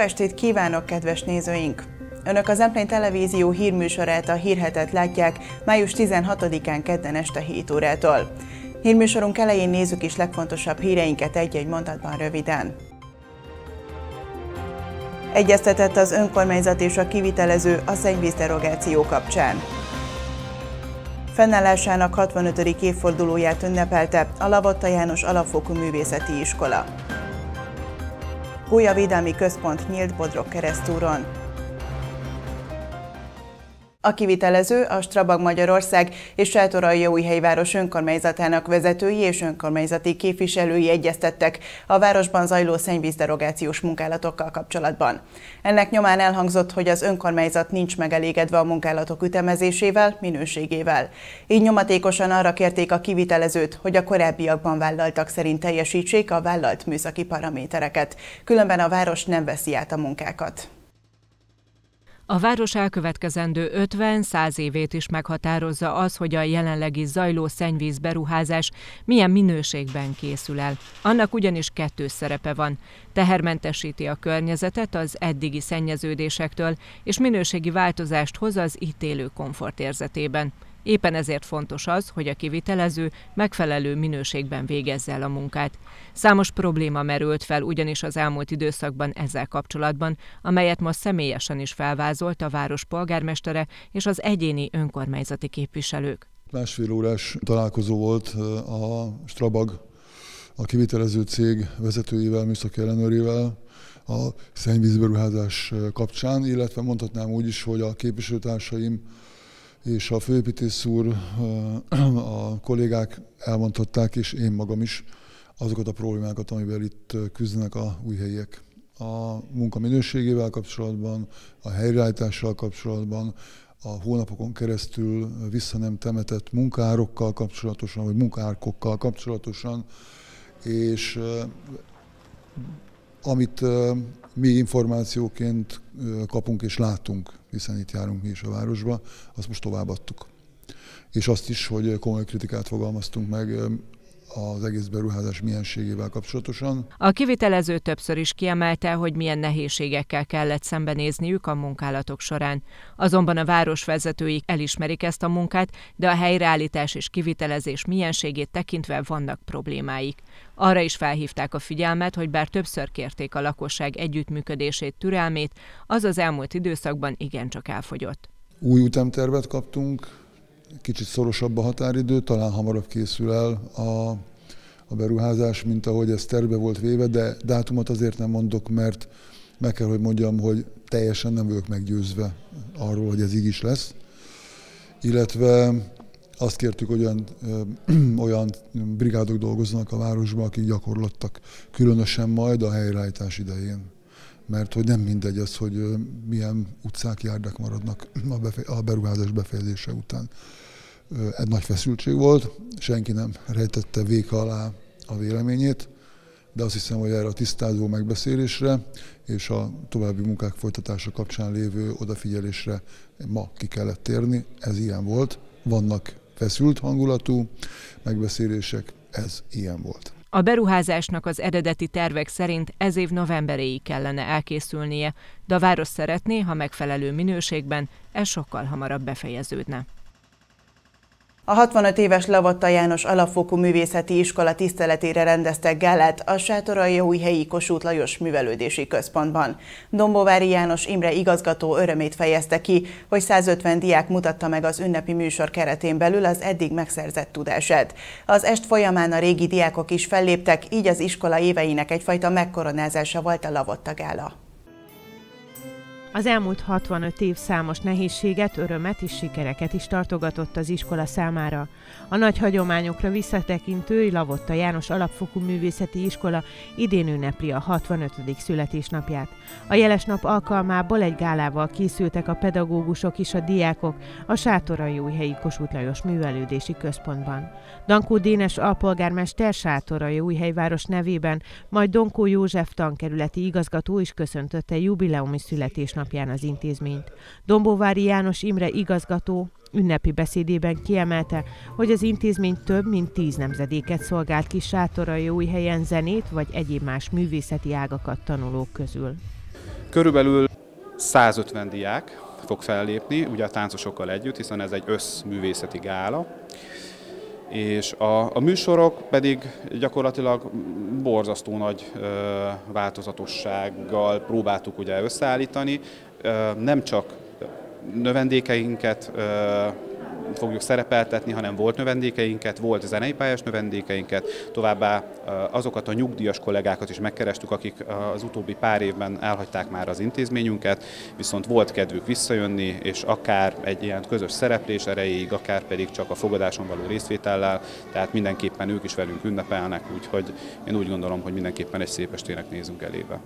Estét kívánok, kedves nézőink! Önök az Emplén Televízió hírműsorát a Hírhetet látják május 16-án kedden este 7 órától. Hírműsorunk elején nézzük is legfontosabb híreinket egy-egy mondatban röviden. Egyeztetett az önkormányzat és a kivitelező a szennyvízderogáció kapcsán. Fennállásának 65. évfordulóját ünnepelte a Lavotta János Alapfokú Művészeti Iskola. Gólyavédelmi Központ nyílt Bodrog keresztúron. A kivitelező a Strabag Magyarország és Sátoraljaújhelyváros önkormányzatának vezetői és önkormányzati képviselői egyeztettek a városban zajló szennyvízderogációs munkálatokkal kapcsolatban. Ennek nyomán elhangzott, hogy az önkormányzat nincs megelégedve a munkálatok ütemezésével, minőségével. Így nyomatékosan arra kérték a kivitelezőt, hogy a korábbiakban vállaltak szerint teljesítsék a vállalt műszaki paramétereket, különben a város nem veszi át a munkákat. A város elkövetkezendő 50-100 évét is meghatározza az, hogy a jelenlegi zajló szennyvíz beruházás milyen minőségben készül el. Annak ugyanis kettős szerepe van. Tehermentesíti a környezetet az eddigi szennyeződésektől, és minőségi változást hoz az ítélő komfort érzetében. Éppen ezért fontos az, hogy a kivitelező megfelelő minőségben végezze el a munkát. Számos probléma merült fel ugyanis az elmúlt időszakban ezzel kapcsolatban, amelyet most személyesen is felvázolt a város polgármestere és az egyéni önkormányzati képviselők. Másfél órás találkozó volt a Strabag, a kivitelező cég vezetőivel, műszaki ellenőrével, a szennyvízberuházás kapcsán, illetve mondhatnám úgy is, hogy a képviselőtársaim és a főépítész úr, a kollégák elmondhatták, és én magam is azokat a problémákat, amivel itt küzdenek a új helyiek. A munka minőségével kapcsolatban, a helyreállítással kapcsolatban, a hónapokon keresztül vissza nem temetett munkárokkal kapcsolatosan, vagy munkárkokkal kapcsolatosan, és amit mi információként kapunk és látunk, hiszen itt járunk mi is a városba, azt most továbbadtuk. És azt is, hogy komoly kritikát fogalmaztunk meg az egész beruházás mienségével kapcsolatosan. A kivitelező többször is kiemelte, hogy milyen nehézségekkel kellett szembenézniük a munkálatok során. Azonban a város vezetői elismerik ezt a munkát, de a helyreállítás és kivitelezés mienségét tekintve vannak problémáik. Arra is felhívták a figyelmet, hogy bár többször kérték a lakosság együttműködését, türelmét, az az elmúlt időszakban igencsak elfogyott. Új ütemtervet kaptunk, kicsit szorosabb a határidő, talán hamarabb készül el a, a beruházás, mint ahogy ez terve volt véve, de dátumot azért nem mondok, mert meg kell, hogy mondjam, hogy teljesen nem vagyok meggyőzve arról, hogy ez így is lesz. Illetve azt kértük, hogy olyan, ö, olyan brigádok dolgoznak a városban, akik gyakorlottak, különösen majd a helyreállítás idején. Mert hogy nem mindegy az, hogy milyen utcák, járdák maradnak a, befe- a beruházás befejezése után egy nagy feszültség volt, senki nem rejtette véka alá a véleményét, de azt hiszem, hogy erre a tisztázó megbeszélésre és a további munkák folytatása kapcsán lévő odafigyelésre ma ki kellett térni, ez ilyen volt. Vannak feszült hangulatú megbeszélések, ez ilyen volt. A beruházásnak az eredeti tervek szerint ez év novemberéig kellene elkészülnie, de a város szeretné, ha megfelelő minőségben, ez sokkal hamarabb befejeződne. A 65 éves Lavatta János Alapfokú Művészeti Iskola tiszteletére rendeztek gálát a Sátorai helyi Kossuth Lajos Művelődési Központban. Dombovári János Imre igazgató örömét fejezte ki, hogy 150 diák mutatta meg az ünnepi műsor keretén belül az eddig megszerzett tudását. Az est folyamán a régi diákok is felléptek, így az iskola éveinek egyfajta megkoronázása volt a Lavatta gála. Az elmúlt 65 év számos nehézséget, örömet és sikereket is tartogatott az iskola számára. A nagy hagyományokra visszatekintő Lavotta János Alapfokú Művészeti Iskola idén ünnepli a 65. születésnapját. A jeles nap alkalmából egy gálával készültek a pedagógusok és a diákok a Sátorai újhelyi Kossuth Lajos Művelődési Központban. Dankó Dénes alpolgármester Sátorai újhelyváros nevében, majd Donkó József tankerületi igazgató is köszöntötte jubileumi születésnapját napján az intézményt. Dombóvári János Imre igazgató ünnepi beszédében kiemelte, hogy az intézmény több mint tíz nemzedéket szolgált ki sátorai új helyen zenét vagy egyéb más művészeti ágakat tanulók közül. Körülbelül 150 diák fog fellépni, ugye a táncosokkal együtt, hiszen ez egy összművészeti gála, és a, a műsorok pedig gyakorlatilag borzasztó nagy ö, változatossággal próbáltuk ugye összeállítani, ö, nem csak növendékeinket ö, fogjuk szerepeltetni, hanem volt növendékeinket, volt zenei pályás növendékeinket, továbbá azokat a nyugdíjas kollégákat is megkerestük, akik az utóbbi pár évben elhagyták már az intézményünket, viszont volt kedvük visszajönni, és akár egy ilyen közös szereplés erejéig, akár pedig csak a fogadáson való részvétellel, tehát mindenképpen ők is velünk ünnepelnek, úgyhogy én úgy gondolom, hogy mindenképpen egy szép estének nézünk elébe.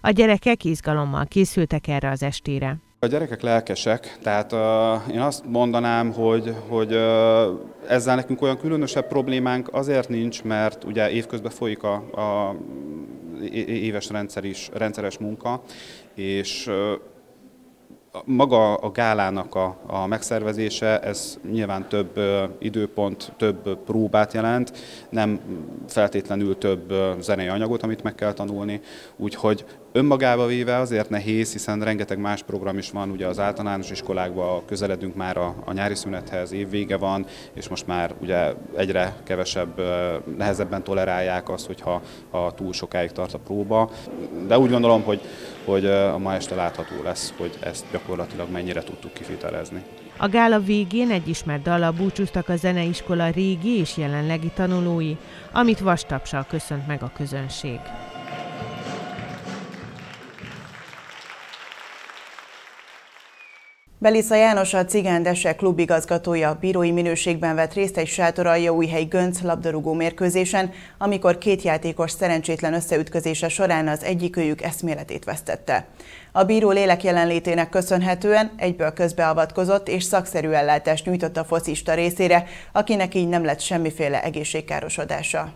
A gyerekek izgalommal készültek erre az estére. A gyerekek lelkesek, tehát uh, én azt mondanám, hogy, hogy uh, ezzel nekünk olyan különösebb problémánk azért nincs, mert ugye évközben folyik a, a éves rendszer is, rendszeres munka, és uh, maga a gálának a, a megszervezése, ez nyilván több időpont, több próbát jelent, nem feltétlenül több zenei anyagot, amit meg kell tanulni, úgyhogy önmagába véve azért nehéz, hiszen rengeteg más program is van, ugye az általános iskolákban közeledünk már a, a nyári szünethez, évvége van, és most már ugye egyre kevesebb, nehezebben tolerálják azt, hogyha ha túl sokáig tart a próba, de úgy gondolom, hogy, hogy a ma este látható lesz, hogy ezt gyakorlatilag mennyire tudtuk kifitelezni. A gála végén egy ismert dallal búcsúztak a zeneiskola régi és jelenlegi tanulói, amit vastapsal köszönt meg a közönség. Belisza János a Cigándese klubigazgatója bírói minőségben vett részt egy sátoraljaújhely Gönc labdarúgó mérkőzésen, amikor két játékos szerencsétlen összeütközése során az egyikőjük eszméletét vesztette. A bíró lélek jelenlétének köszönhetően egyből közbeavatkozott és szakszerű ellátást nyújtott a focista részére, akinek így nem lett semmiféle egészségkárosodása.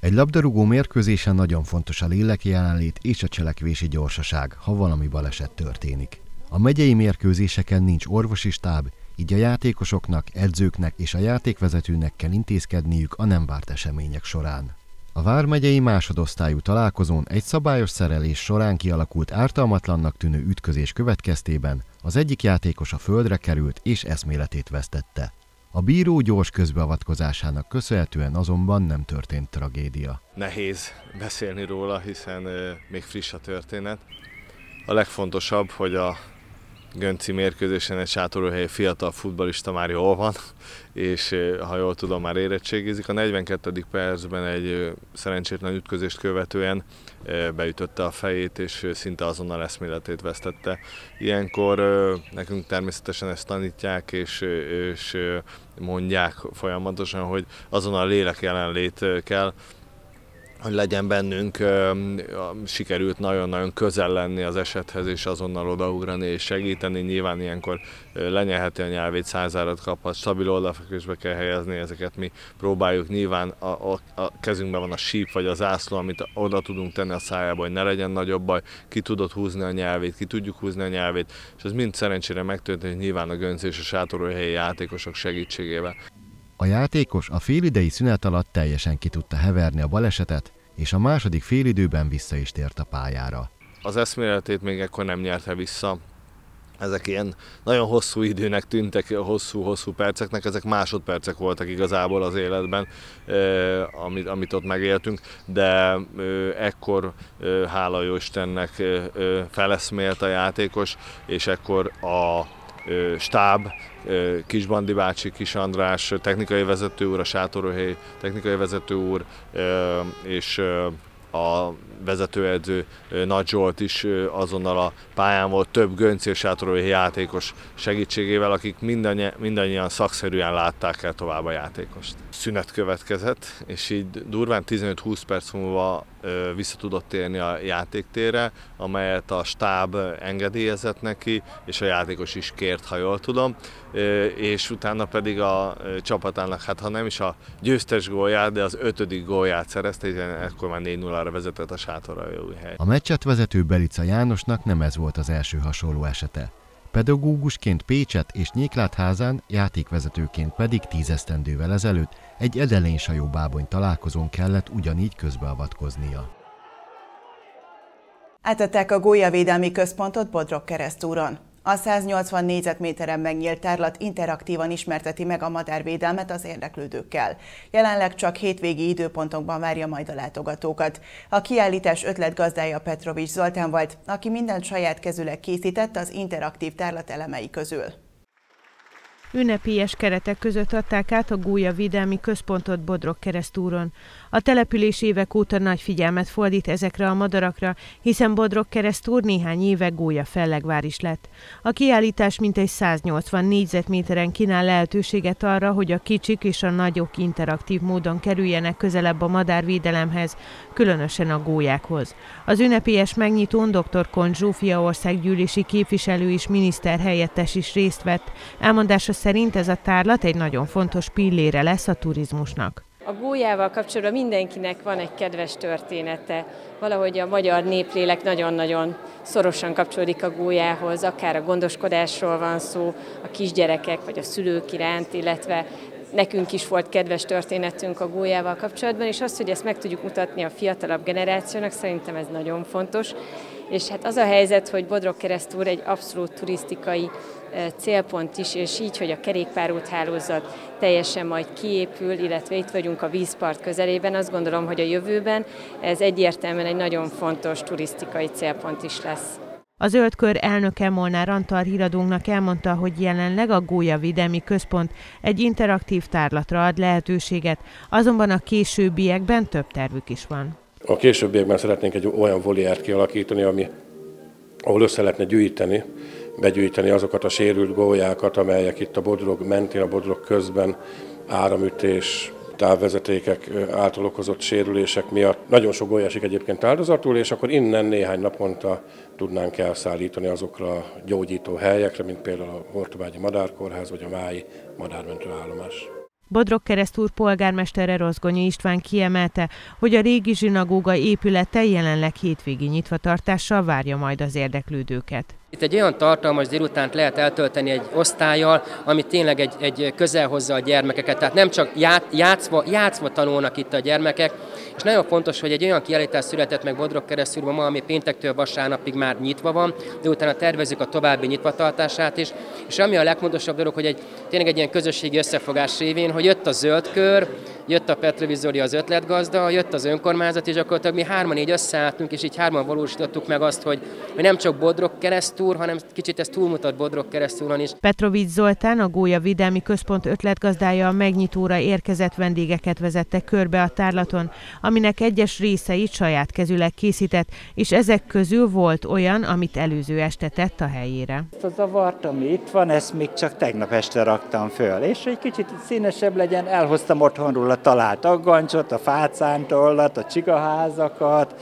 Egy labdarúgó mérkőzésen nagyon fontos a lélek jelenlét és a cselekvési gyorsaság, ha valami baleset történik. A megyei mérkőzéseken nincs orvosi stáb, így a játékosoknak, edzőknek és a játékvezetőnek kell intézkedniük a nem várt események során. A Vármegyei másodosztályú találkozón egy szabályos szerelés során kialakult ártalmatlannak tűnő ütközés következtében az egyik játékos a földre került és eszméletét vesztette. A bíró gyors közbeavatkozásának köszönhetően azonban nem történt tragédia. Nehéz beszélni róla, hiszen még friss a történet. A legfontosabb, hogy a Gönci mérkőzésen egy sátorúhelyi fiatal futbalista már jól van, és ha jól tudom, már érettségizik. A 42. percben egy szerencsétlen ütközést követően beütötte a fejét, és szinte azonnal eszméletét vesztette. Ilyenkor nekünk természetesen ezt tanítják, és, és mondják folyamatosan, hogy azon a lélek jelenlét kell, hogy legyen bennünk, sikerült nagyon-nagyon közel lenni az esethez, és azonnal odaugrani és segíteni. Nyilván ilyenkor lenyelheti a nyelvét, százárat kaphat, stabil oldalfekvésbe kell helyezni, ezeket mi próbáljuk. Nyilván a, a, a kezünkben van a síp vagy az ászló, amit oda tudunk tenni a szájába, hogy ne legyen nagyobb baj, ki tudod húzni a nyelvét, ki tudjuk húzni a nyelvét, és ez mind szerencsére megtörtént, nyilván a gönc és a sátorolhelyi játékosok segítségével. A játékos a félidei szünet alatt teljesen ki tudta heverni a balesetet, és a második félidőben vissza is tért a pályára. Az eszméletét még ekkor nem nyerte vissza. Ezek ilyen nagyon hosszú időnek tűntek, hosszú-hosszú perceknek, ezek másodpercek voltak igazából az életben, amit, amit ott megéltünk, de ekkor, hála jó Istennek, feleszmélt a játékos, és ekkor a stáb, Kisbandi bácsi, Kis András, technikai vezető úr, a Sátorhely technikai vezető úr, és a vezetőedző Nagy Zsolt is azonnal a pályán volt több Gönc és játékos segítségével, akik mindannyi, mindannyian szakszerűen látták el tovább a játékost. Szünet következett, és így durván 15-20 perc múlva vissza tudott térni a játéktérre, amelyet a stáb engedélyezett neki, és a játékos is kért, ha jól tudom, és utána pedig a csapatának, hát ha nem is a győztes gólját, de az ötödik gólját szerezte, hiszen ekkor már 4-0-ra vezetett a hely. A meccset vezető Belica Jánosnak nem ez volt az első hasonló esete. Pedagógusként Pécset és Nyéklátházán, játékvezetőként pedig tízesztendővel ezelőtt egy edelénysajó bábony találkozón kellett ugyanígy közbeavatkoznia. Átettek a Gólyavédelmi Központot Bodrog keresztúron. A 180 négyzetméteren megnyílt tárlat interaktívan ismerteti meg a madárvédelmet az érdeklődőkkel. Jelenleg csak hétvégi időpontokban várja majd a látogatókat. A kiállítás ötletgazdája Petrovics Zoltán volt, aki mindent saját kezüleg készített az interaktív tárlat elemei közül. Ünnepélyes keretek között adták át a Gólya Védelmi Központot Bodrog keresztúron. A település évek óta nagy figyelmet fordít ezekre a madarakra, hiszen Bodrog keresztúr néhány éve Gólya fellegvár is lett. A kiállítás mintegy 180 négyzetméteren kínál lehetőséget arra, hogy a kicsik és a nagyok interaktív módon kerüljenek közelebb a madárvédelemhez, különösen a gólyákhoz. Az ünnepélyes megnyitón dr. Kont Zsófia országgyűlési képviselő és miniszter helyettes is részt vett. Elmondása szerint ez a tárlat egy nagyon fontos pillére lesz a turizmusnak. A gólyával kapcsolatban mindenkinek van egy kedves története. Valahogy a magyar néplélek nagyon-nagyon szorosan kapcsolódik a gólyához, akár a gondoskodásról van szó, a kisgyerekek vagy a szülők iránt, illetve nekünk is volt kedves történetünk a gólyával kapcsolatban, és azt, hogy ezt meg tudjuk mutatni a fiatalabb generációnak, szerintem ez nagyon fontos. És hát az a helyzet, hogy Bodrog keresztúr egy abszolút turisztikai célpont is, és így, hogy a kerékpárút hálózat teljesen majd kiépül, illetve itt vagyunk a vízpart közelében, azt gondolom, hogy a jövőben ez egyértelműen egy nagyon fontos turisztikai célpont is lesz. A Zöldkör elnöke Molnár Antal híradónknak elmondta, hogy jelenleg a Gólya Védelmi Központ egy interaktív tárlatra ad lehetőséget, azonban a későbbiekben több tervük is van. A későbbiekben szeretnénk egy olyan voliárt kialakítani, ami, ahol össze lehetne gyűjteni begyűjteni azokat a sérült gólyákat, amelyek itt a bodrog mentén, a bodrog közben áramütés, távvezetékek által okozott sérülések miatt nagyon sok golya esik egyébként áldozatul, és akkor innen néhány naponta tudnánk elszállítani azokra a gyógyító helyekre, mint például a Hortobágyi Madárkórház vagy a Mályi Madármentő Állomás. Bodrog keresztúr polgármestere Rozgonyi István kiemelte, hogy a régi zsinagóga épülete jelenleg hétvégi nyitvatartással várja majd az érdeklődőket. Itt egy olyan tartalmas délutánt lehet eltölteni egy osztályjal, ami tényleg egy, egy közel hozza a gyermekeket. Tehát nem csak játszva, játszva tanulnak itt a gyermekek, és nagyon fontos, hogy egy olyan kiállítás született meg Bodrog keresztülben ma, ami péntektől vasárnapig már nyitva van, de utána tervezzük a további nyitvatartását is. És ami a legfontosabb dolog, hogy egy, tényleg egy ilyen közösségi összefogás révén, hogy jött a zöld kör, jött a Petrovizori az ötletgazda, jött az önkormányzat, és akkor mi hárman így összeálltunk, és így hárman valósítottuk meg azt, hogy, hogy nem csak Bodrog keresztúr, hanem kicsit ez túlmutat Bodrog keresztúron is. Petrovic Zoltán, a Gólya Védelmi Központ ötletgazdája a megnyitóra érkezett vendégeket vezette körbe a tárlaton, aminek egyes részeit saját kezüleg készített, és ezek közül volt olyan, amit előző este tett a helyére. A zavart, ami itt van, ezt még csak tegnap este raktam föl, és egy kicsit színesebb legyen, elhoztam otthonról a talált aggancsot, a fácántollat, a csigaházakat,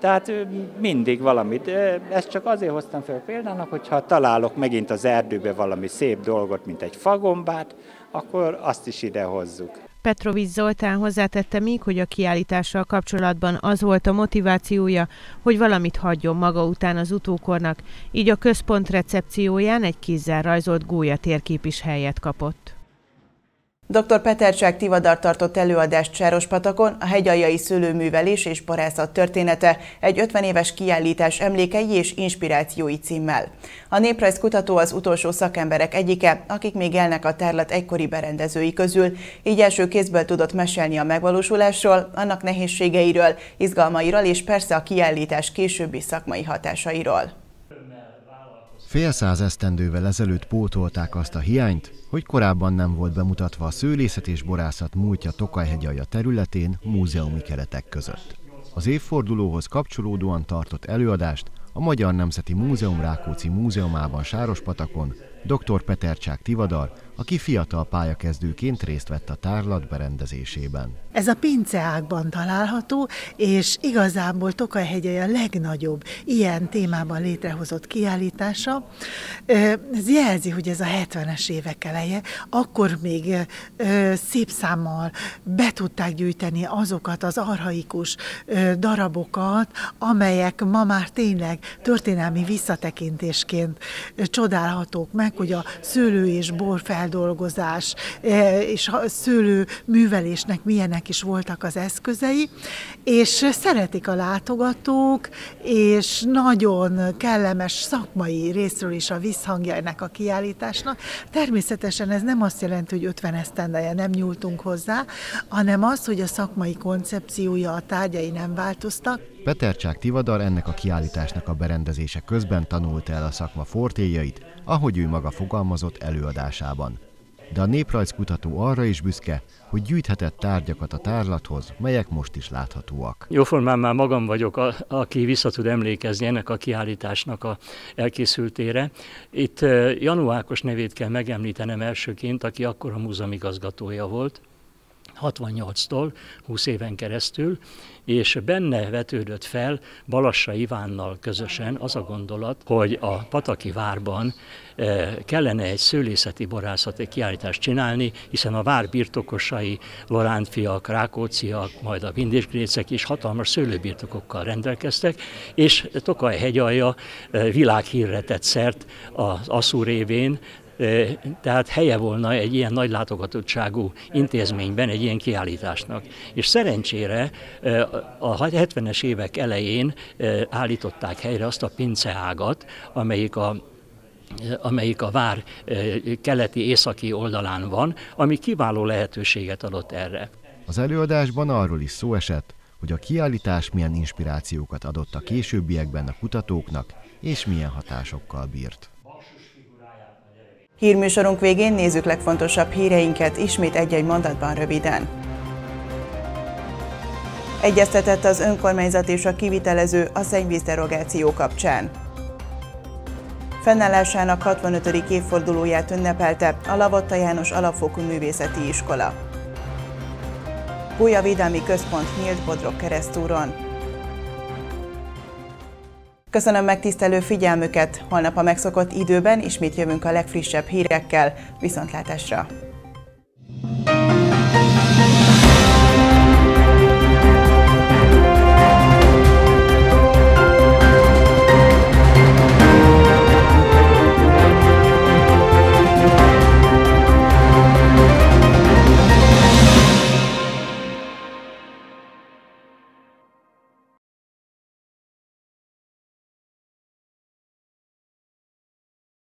tehát mindig valamit. Ezt csak azért hoztam fel példának, hogyha találok megint az erdőbe valami szép dolgot, mint egy fagombát, akkor azt is ide hozzuk. Petrovic Zoltán hozzátette még, hogy a kiállítással kapcsolatban az volt a motivációja, hogy valamit hagyjon maga után az utókornak, így a központ recepcióján egy kézzel rajzolt gólya térkép is helyet kapott. Dr. Petercsák Tivadar tartott előadást Sárospatakon, a hegyaljai szőlőművelés és borászat története, egy 50 éves kiállítás emlékei és inspirációi címmel. A néprajzkutató az utolsó szakemberek egyike, akik még élnek a tárlat egykori berendezői közül, így első kézből tudott mesélni a megvalósulásról, annak nehézségeiről, izgalmairól és persze a kiállítás későbbi szakmai hatásairól. Fél száz esztendővel ezelőtt pótolták azt a hiányt, hogy korábban nem volt bemutatva a szőlészet és borászat múltja Tokajhegyalja területén múzeumi keretek között. Az évfordulóhoz kapcsolódóan tartott előadást a Magyar Nemzeti Múzeum Rákóczi Múzeumában Sárospatakon dr. Petercsák Tivadar, aki fiatal pályakezdőként részt vett a tárlat berendezésében. Ez a pinceákban található, és igazából Tokajhegye a legnagyobb ilyen témában létrehozott kiállítása. Ez jelzi, hogy ez a 70-es évek eleje, akkor még szép számmal be tudták gyűjteni azokat az arhaikus darabokat, amelyek ma már tényleg történelmi visszatekintésként csodálhatók meg, hogy a szőlő és bor fel feldolgozás és a szőlő művelésnek milyenek is voltak az eszközei, és szeretik a látogatók, és nagyon kellemes szakmai részről is a visszhangja ennek a kiállításnak. Természetesen ez nem azt jelenti, hogy 50 esztendeje nem nyúltunk hozzá, hanem az, hogy a szakmai koncepciója, a tárgyai nem változtak. Petercsák Tivadar ennek a kiállításnak a berendezése közben tanulta el a szakma fortéjait, ahogy ő maga fogalmazott előadásában de a néprajzkutató arra is büszke, hogy gyűjthetett tárgyakat a tárlathoz, melyek most is láthatóak. Jóformán már magam vagyok, a, aki vissza tud emlékezni ennek a kiállításnak a elkészültére. Itt eh, Janu Ákos nevét kell megemlítenem elsőként, aki akkor a múzeumigazgatója volt, 68-tól 20 éven keresztül, és benne vetődött fel Balassa Ivánnal közösen az a gondolat, hogy a Pataki várban eh, kellene egy szőlészeti borászati kiállítást csinálni, hiszen a vár birtokosai, Lorántfiak, Rákóciak, majd a Vindésgrécek is hatalmas szőlőbirtokokkal rendelkeztek, és Tokaj hegyalja eh, világhírre tett szert az Aszú révén, tehát helye volna egy ilyen nagy látogatottságú intézményben egy ilyen kiállításnak. És szerencsére a 70-es évek elején állították helyre azt a pinceágat, amelyik a amelyik a vár keleti északi oldalán van, ami kiváló lehetőséget adott erre. Az előadásban arról is szó esett, hogy a kiállítás milyen inspirációkat adott a későbbiekben a kutatóknak, és milyen hatásokkal bírt. Hírműsorunk végén nézzük legfontosabb híreinket ismét egy-egy mondatban röviden. Egyeztetett az önkormányzat és a kivitelező a szennyvízderogáció kapcsán. Fennállásának 65. évfordulóját ünnepelte a Lavotta János Alapfokú Művészeti Iskola. Védelmi Központ nyílt Bodrog keresztúron. Köszönöm megtisztelő figyelmüket, holnap a megszokott időben ismét jövünk a legfrissebb hírekkel, viszontlátásra!